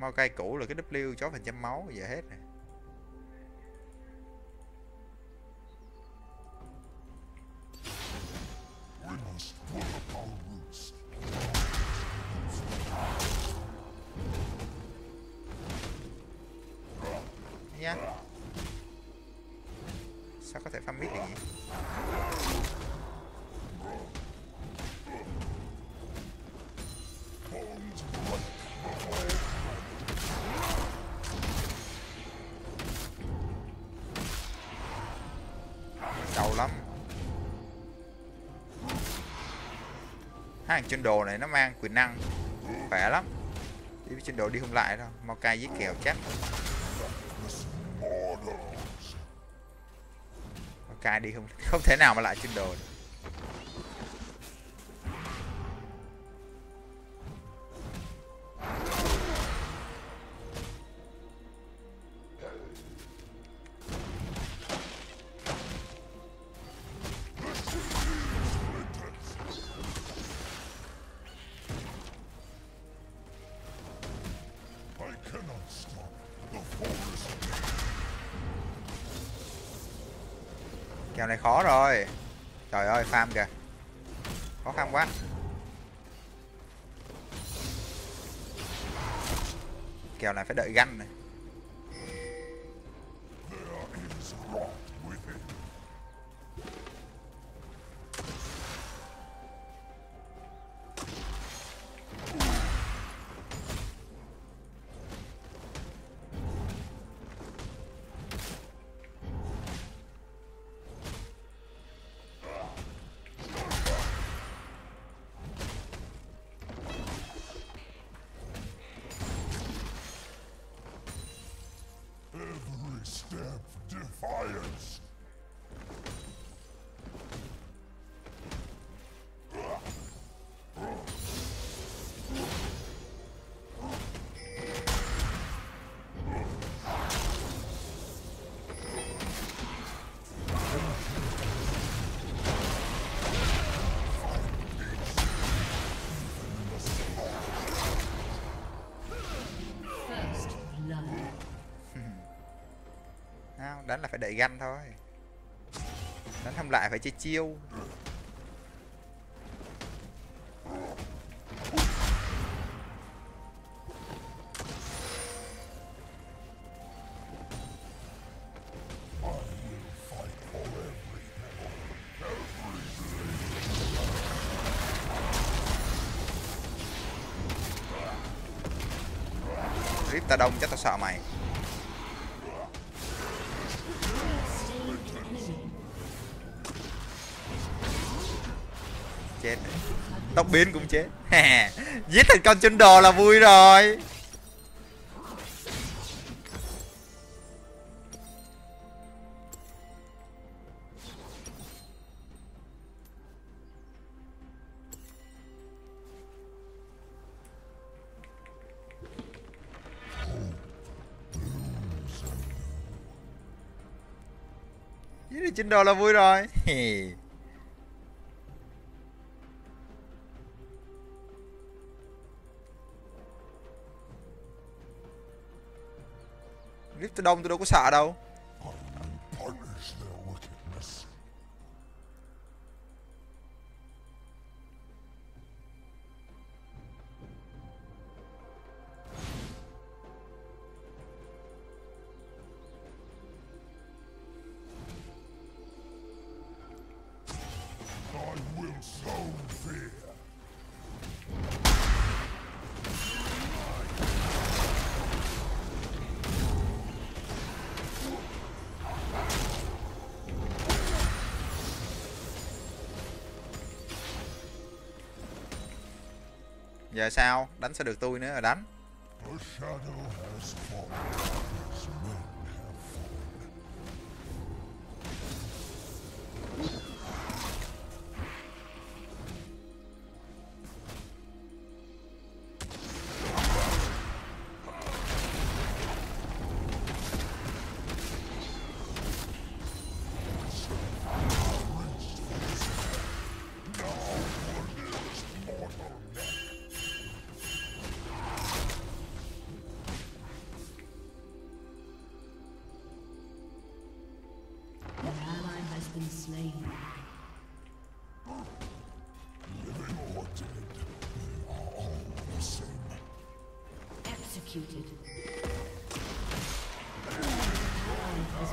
mau cay cũ là cái W chó phần trăm máu giờ hết này. Hai thằng trên đồ này nó mang quyền năng. Khỏe lắm. Đi trên đồ đi không lại đâu mau cai với kèo chắc Mau cai đi không không thể nào mà lại trên đồ được. Kèo này khó rồi. Trời ơi, farm kìa. Khó khăn quá. Kèo này phải đợi ganh này. Đánh là phải đợi ganh thôi. Đánh không lại phải chơi chiêu. Rip ta đông chắc tao sợ mày. Tóc biến cũng chết. Giết thành con chân đồ là vui rồi. Giết thành chân đồ là vui rồi. rip tôi đông tôi đâu có sợ đâu. Giờ sao? Đánh sẽ được tôi nữa rồi đánh. Executed. An ally has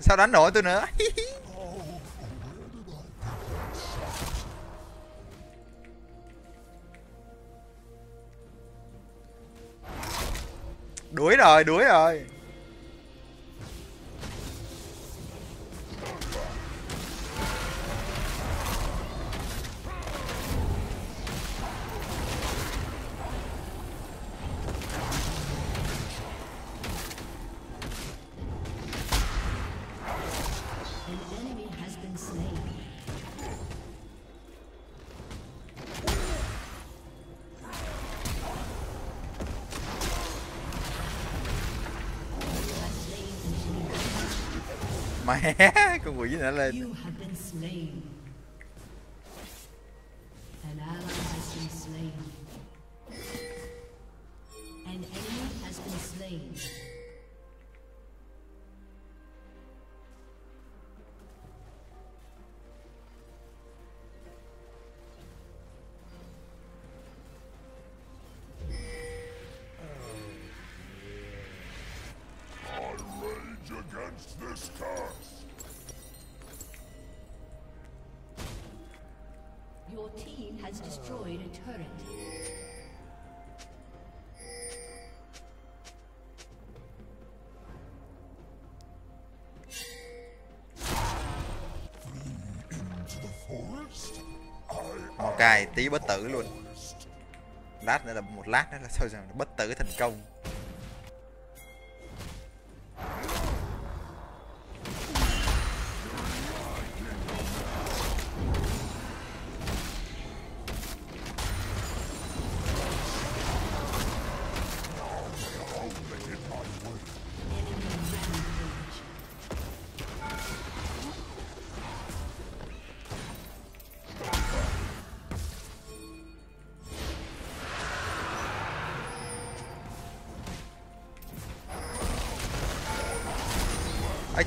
sao đánh nổi tôi nữa? Đuổi rồi đuổi rồi. Mẹ con quỷ nó lên. Your team has destroyed a turret. Into cài tí bất tử luôn lát nữa là một lát nữa là sao rồi, bất tử thành công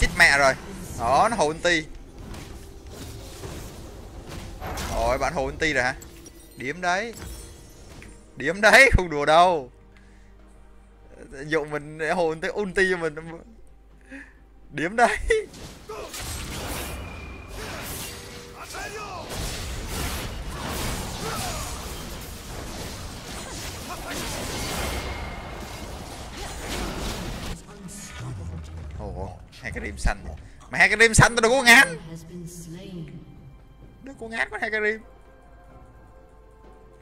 chích chết mẹ rồi. Đó, nó hồn ti rồi, bạn hồn ti rồi hả? Điểm đấy. Điểm đấy, không đùa đâu. Dụng mình hồn tới ulti cho mình. Điểm đấy. Hai cái rim xanh. Mà hai cái rim xanh tao đâu có ngán Has been đâu có ngán con hai cái rim.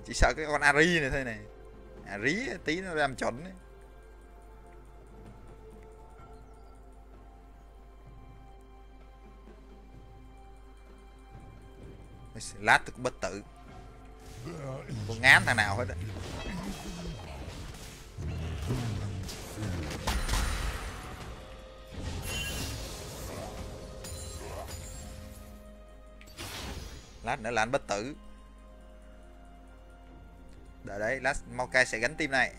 Chỉ sợ cái con ari này thôi này. Ari tí nó làm chuẩn ấy. lát tôi cũng bất tử. Tôi ngán thằng nào hết á. Lát nữa là anh bất tử. Đợi đấy, lát Maokai sẽ gánh tim này.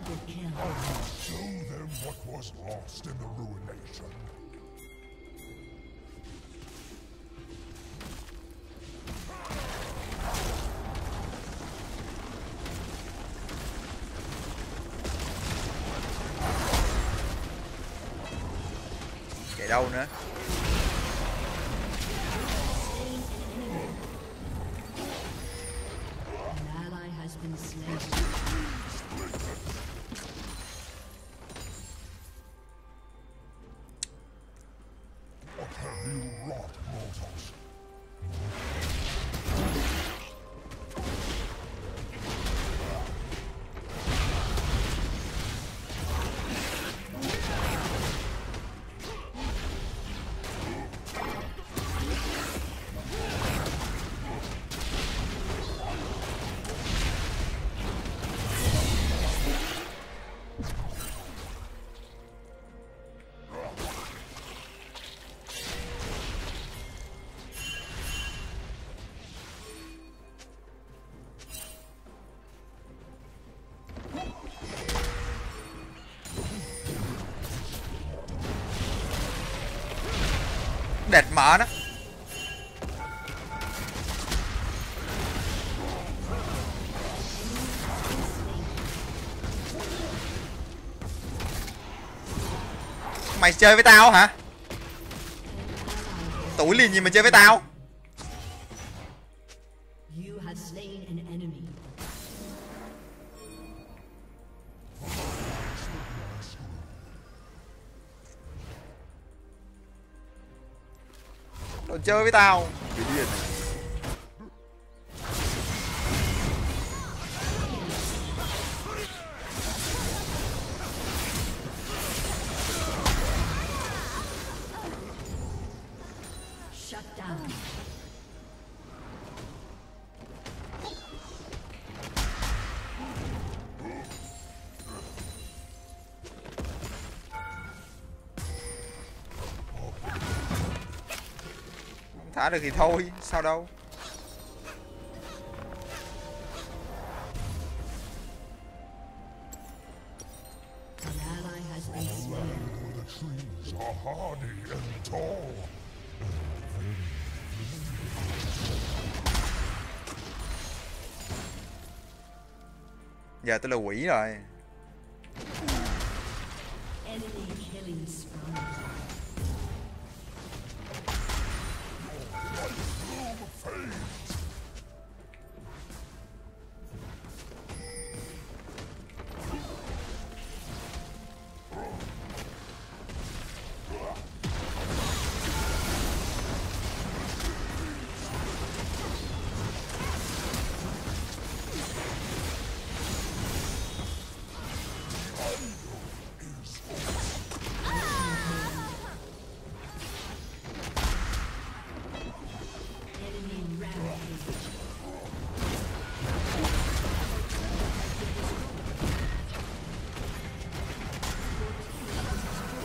Kill. Show them what was lost in the ruination. Đẹp mở đó. Mày chơi với tao hả? Tuổi liền gì mà chơi với tao. Chơi với tao. Thả được thì thôi Sao đâu. Giờ tôi là quỷ rồi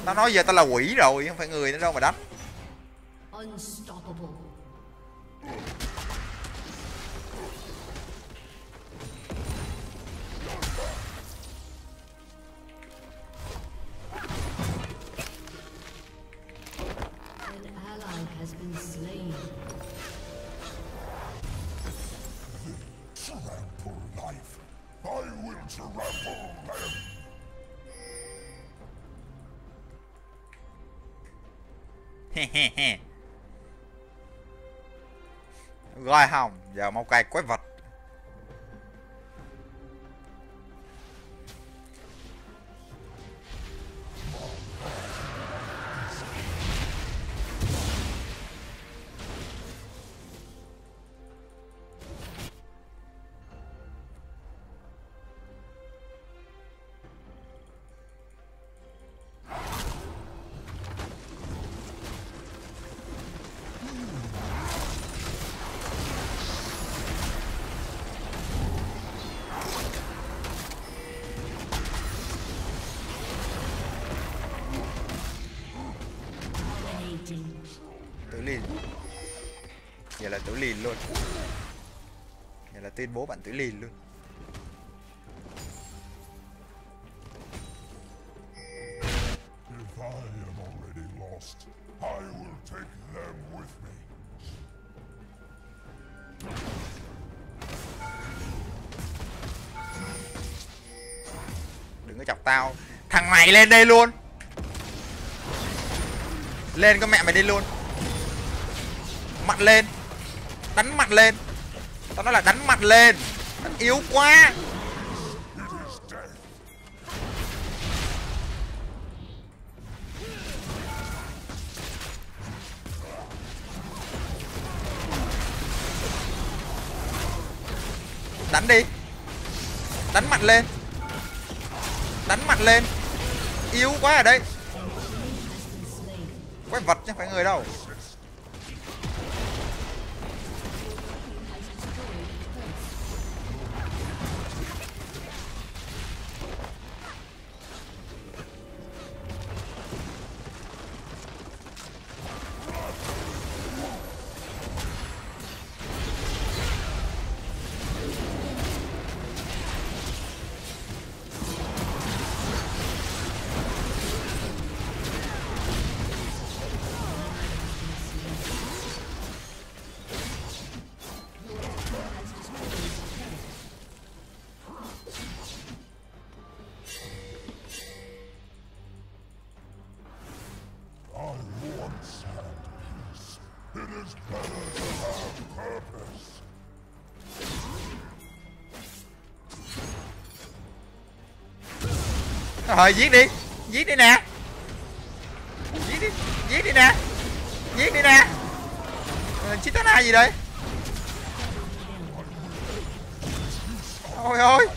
Tao nói giờ tao là quỷ rồi Không phải người nữa đâu mà đánh Unstoppable. An ally has been slain. Trample life. I will trample Rồi không Giờ mau cày quái vật lìn luôn Này là tuyên bố bạn túi lìn luôn Đừng có chọc tao. Thằng này lên đây luôn. Lên có mẹ mày đi luôn. Mặt lên đánh mặt lên. Tao nói là đánh mặt lên. Đánh yếu quá. Đánh đi. Đánh mặt lên. Đánh mặt lên. Yếu quá ở đây quái vật chứ, phải người đâu. Rồi giết đi. Giết đi nè. Giết đi. Giết đi nè. Giết đi nè. Ờ, chitana gì đây? Ôi ôi.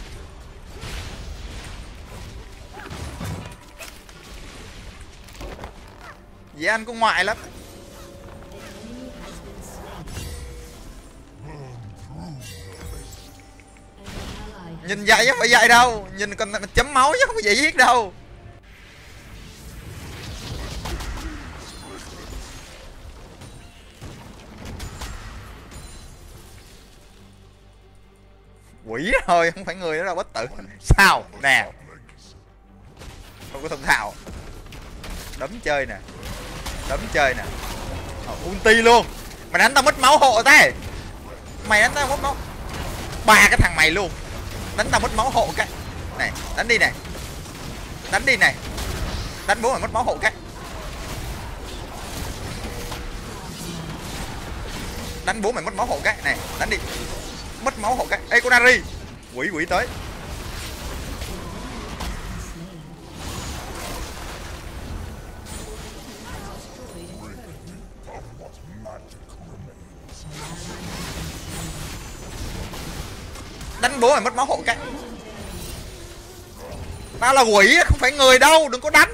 Vậy anh cũng ngoại lắm. Nhìn dài chứ không phải dài đâu. Nhìn con chấm máu chứ không phải vậy giết đâu. Quỷ thôi không phải người đó đâu bất tử. Sao? Nè. Không có thông thạo. Đấm chơi nè. Đấm chơi nè. Ờ, ulti luôn. Mày đánh tao mất máu hộ thế. Mày đánh tao mất máu. Ba cái thằng mày luôn đánh tao mất máu hộ cái. Này, đánh đi này. Đánh đi này. Đánh bố mày mất máu hộ cái. Đánh bố mày mất máu hộ cái. Này, đánh đi. Mất máu hộ cái. Ê, con Nari quỷ quỷ tới. Bố phải mất máu hộ cái tao là quỷ không phải người đâu, đừng có đánh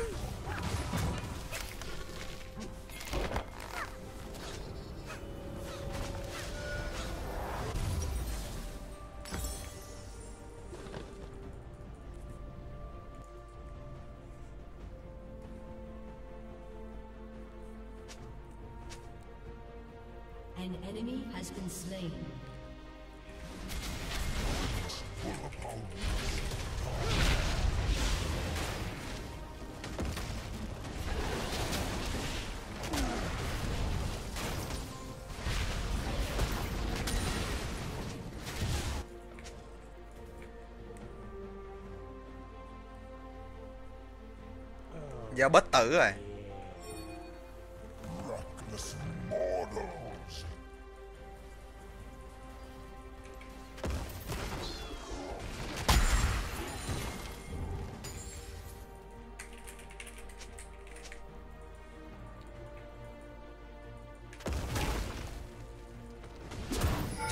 An enemy has been slain. Giờ bất tử rồi.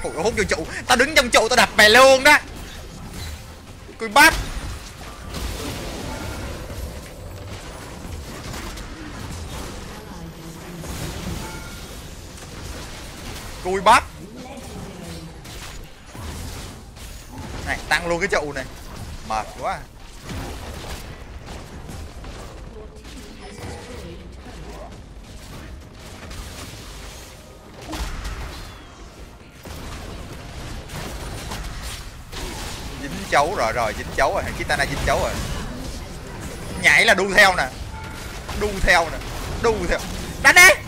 Trời ơi, hút vô trụ. Tao đứng trong trụ tao đập mày luôn đó. Cùi bắp luôn cái chậu này. Mệt quá. Dính chấu rồi rồi, dính chấu rồi. Kitana dính chấu rồi. Nhảy là đu theo nè. Đu theo nè. Đu theo. Đánh đi!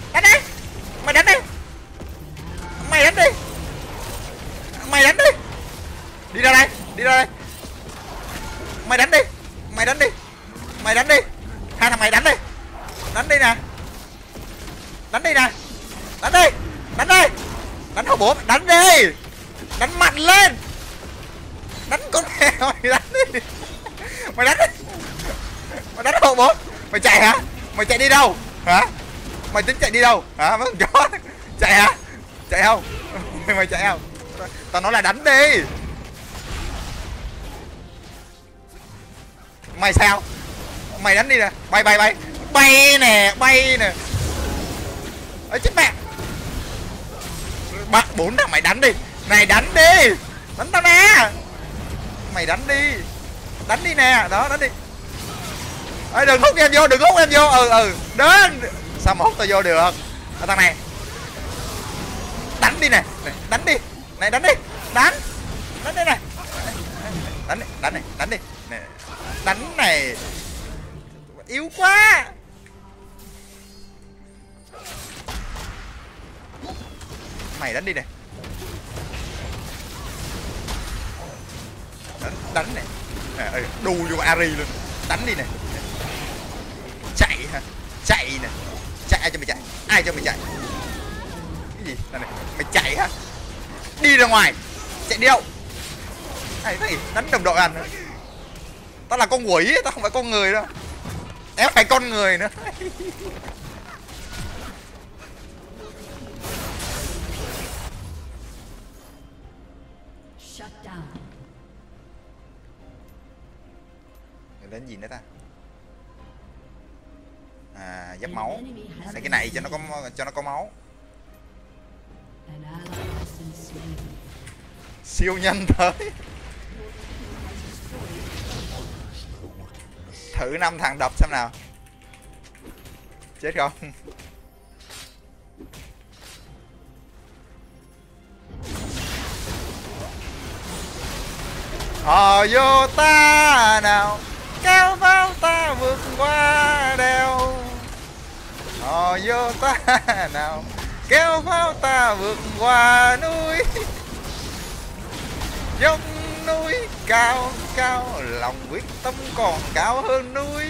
Đi đâu? Hả? Vâng, Mấy chó chạy hả? Chạy không? Mày chạy không? Tao nói là đánh đi. Mày sao? Mày đánh đi nè. Bay bay bay. Bay nè bay nè. Ấy chết mẹ. Bắt bốn thằng mày đánh đi. Này, đánh đi. Đánh tao nè. Mày đánh đi. Đánh đi nè. Đó, đánh đi. Ấy đừng hút em vô, đừng hút em vô. Ừ ừ. Đến sao mà hút tao vô được? À, thằng này. Đánh đi nè. Này, đánh đi. Này đánh đi. Đánh. Đánh đi này. Đánh đi. Đánh này. Đánh đi. Này, đánh này. Yếu quá. Mày đánh đi này đánh, đánh này à, ừ, đù vô ari luôn. Đánh đi này chạy hả? Chạy nè ai cho mày chạy? Ai cho mày chạy? Cái gì? Này, này. mày chạy hả? Đi ra ngoài chạy đi đâu ai thế đánh đồng đội ăn tao là con quỷ tao không phải con người đâu. Em phải con người nữa. Đến gì nữa ta cho nó có cho nó có máu. Siêu nhanh tới. Thử năm thằng đập xem nào. Chết không? Hò vô ta nào. Kéo vào ta vượt qua họ vô ta, nào, kéo pháo ta vượt qua núi. Dốc núi cao cao, lòng quyết tâm còn cao hơn núi.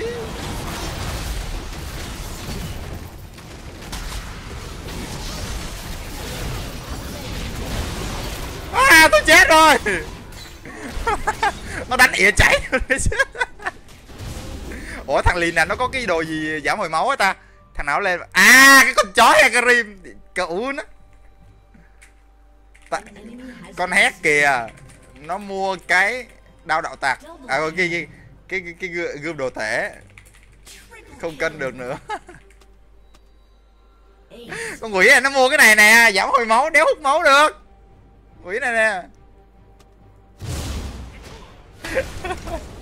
À tôi chết rồi. Nó đánh ỉa cháy ủa, thằng lìn này nó có cái đồ gì giảm hồi máu á ta? Thằng nào lên. À cái con chó Hecarim cái rim. Cậu nó. Ta... Con hét kìa. Nó mua cái đao đạo tạc. À cái cái cái cái, cái, cái gươm đồ thể. Không cân được nữa. Con quỷ này nó mua cái này nè. Giảm hồi máu đéo hút máu được. Quỷ này nè.